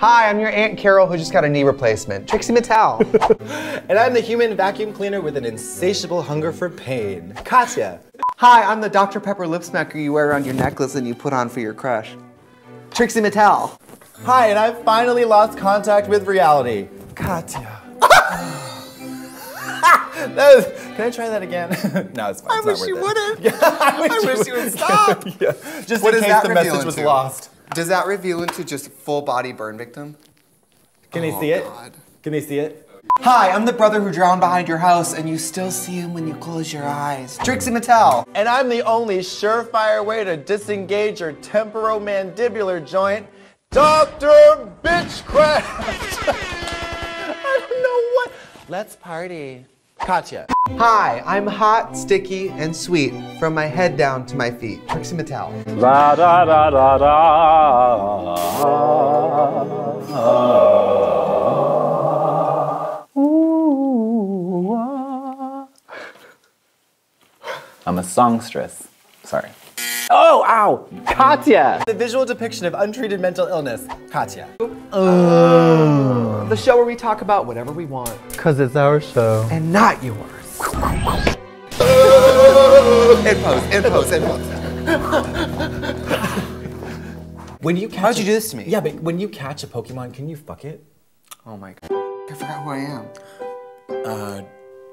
Hi, I'm your Aunt Carol who just got a knee replacement. Trixie Mattel. And I'm the human vacuum cleaner with an insatiable hunger for pain. Katya. Hi, I'm the Dr. Pepper lip smacker you wear around your necklace and you put on for your crush. Trixie Mattel. Hi, and I've finally lost contact with reality. Katya. was, can I try that again? no, it's fine. I it's wish you it. wouldn't. I wish you would stop. yeah. Just What in case that the message was into? lost. Does that reveal into just full body burn victim? Can they Oh, see it? God. Can they see it? Hi, I'm the brother who drowned behind your house and you still see him when you close your eyes. Trixie Mattel. And I'm the only surefire way to disengage your temporomandibular joint, Dr. Bitchcraft. I don't know what. Let's party. Katya. Hi, I'm hot, sticky, and sweet from my head down to my feet. Trixie Mattel. La da da da da. Ooh. I'm a songstress. Sorry. Oh, ow! Katya! The visual depiction of untreated mental illness. Katya. The show where we talk about whatever we want Cause it's our show. and not yours. in pose, in pose, in pose. When you catch How'd a- you do this to me? Yeah, but when you catch a Pokemon, can you fuck it? Oh my god. I forgot who I am. Uh,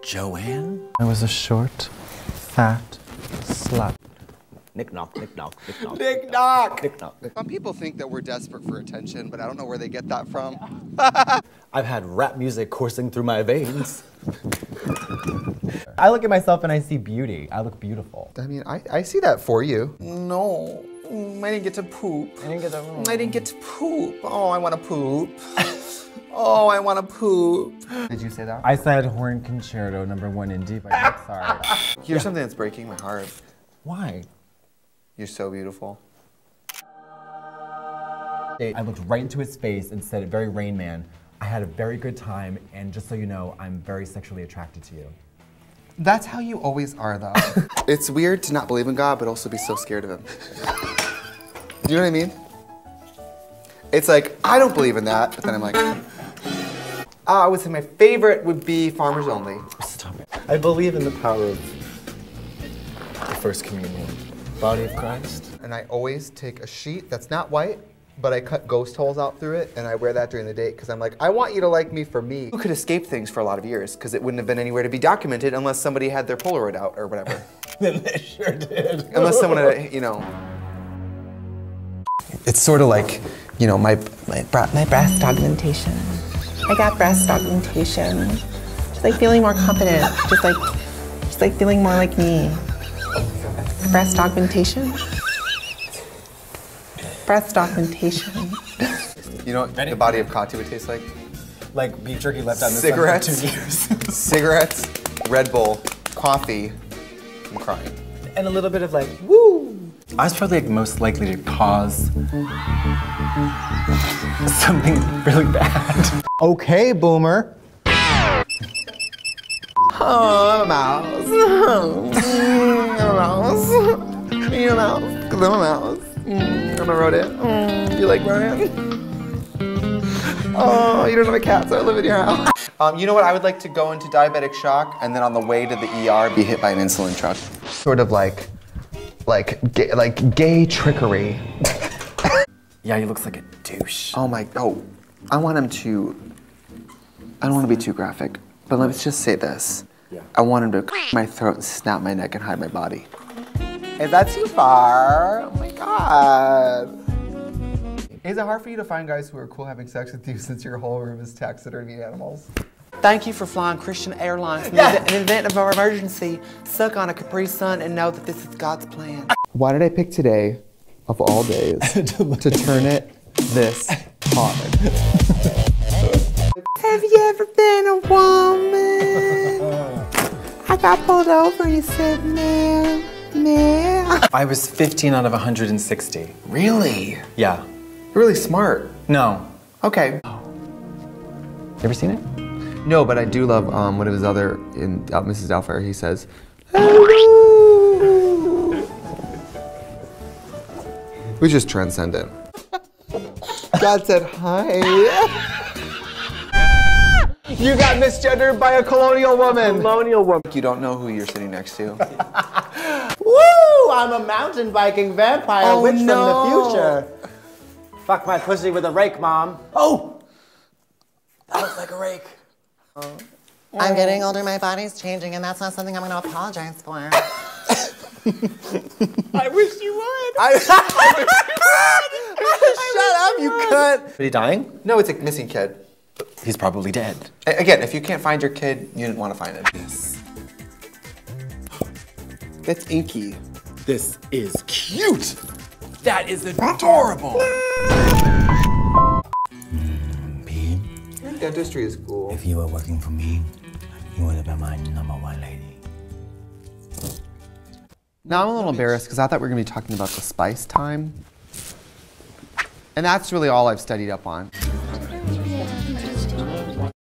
Joanne? I was a short, fat slut. Nick knock, nick knock, nick knock. Nick Knock. Nick knock. Some people think that we're desperate for attention, but I don't know where they get that from. I've had rap music coursing through my veins. I look at myself and I see beauty. I look beautiful. I mean, I, I see that for you. No, Mm, I didn't get to poop. I didn't get that I didn't get to poop. Oh, I want to poop. oh, I want to poop. Did you say that? I said Horn Concerto, number one indie, but I'm sorry. Here's something that's breaking my heart. Why? You're so beautiful. I looked right into his face and said, very Rain Man, I had a very good time, and just so you know, I'm very sexually attracted to you. That's how you always are, though. it's weird to not believe in God, but also be so scared of Him. Do you know what I mean? It's like, I don't believe in that, but then I'm like, ah, I would say my favorite would be Farmers Only. Stop it. I believe in the power of the First Communion, body of Christ. And I always take a sheet that's not white, but I cut ghost holes out through it, and I wear that during the date because I'm like, I want you to like me for me. Who could escape things for a lot of years because it wouldn't have been anywhere to be documented unless somebody had their Polaroid out or whatever. Then they sure did. unless someone had, you know. It's sort of like, you know, my my, my breast augmentation. I got breast augmentation. Just like feeling more confident. Just like, just like feeling more like me. Breast augmentation. Breast augmentation. You know what the body of Kati would taste like? Like beef jerky left out in the Cigarettes. sun for two years. Cigarettes, Red Bull, coffee. I'm crying. and a little bit of like, woo! I was probably like, most likely to cause something really bad. Okay, boomer. Oh, I'm a mouse. I'm a mouse. You're a mouse. Because I'm a mouse. Mm, I'm a rodent. Mm, you like rodent? Oh, you don't have a cat, so I live in your house. Um, you know what? I would like to go into diabetic shock and then on the way to the ER be hit by an insulin truck. Sort of like, like, gay, like gay trickery. Yeah, he looks like a douche. Oh my, oh, I want him to, I don't want to be too graphic, but let's just say this. I want him to my throat and snap my neck and hide my body. Is that too far? Oh my god. Is it hard for you to find guys who are cool having sex with you since your whole room is taxidermy animals? Thank you for flying Christian Airlines. In the- in the event of an emergency, suck on a Capri Sun and know that this is God's plan. Why did I pick today, of all days, to turn it this hard? Have you ever been a woman? I got pulled over and you said, man, man. I was 15 out of 160. Really? Yeah. You're really smart. No. Okay. You ever seen it? No, but I do love um, one of his other in uh, Mrs. Doubtfire. He says, "Hello." We're just transcendent. God said hi. You got misgendered by a colonial woman. Colonial woman. You don't know who you're sitting next to. Woo! I'm a mountain biking vampire Oh, witch no. from the future. Fuck my pussy with a rake, mom. Oh! That looks like a rake. I'm getting older, my body's changing, and that's not something I'm going to apologize for. I wish you would. I wish you would. shut up, you cunt. Is he dying? No, it's a missing kid. He's probably dead. A- Again, if you can't find your kid, you didn't want to find it. It's inky. This is cute. That is adorable. Dentistry is cool. If you were working for me, you would have been my number one lady. Now I'm a little embarrassed because I thought we were going to be talking about the spice time. And that's really all I've studied up on.